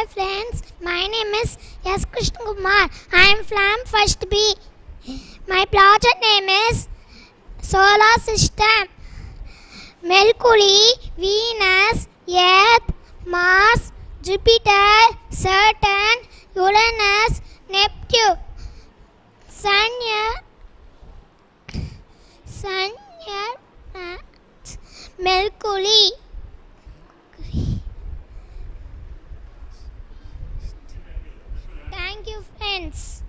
name is S. Krishna Kumar. I am from first B. My project name is Solar System. Mercury, Venus, Earth, Mars, Jupiter, Saturn, Uranus, Neptune, Sun, Sun, Mercury. Friends.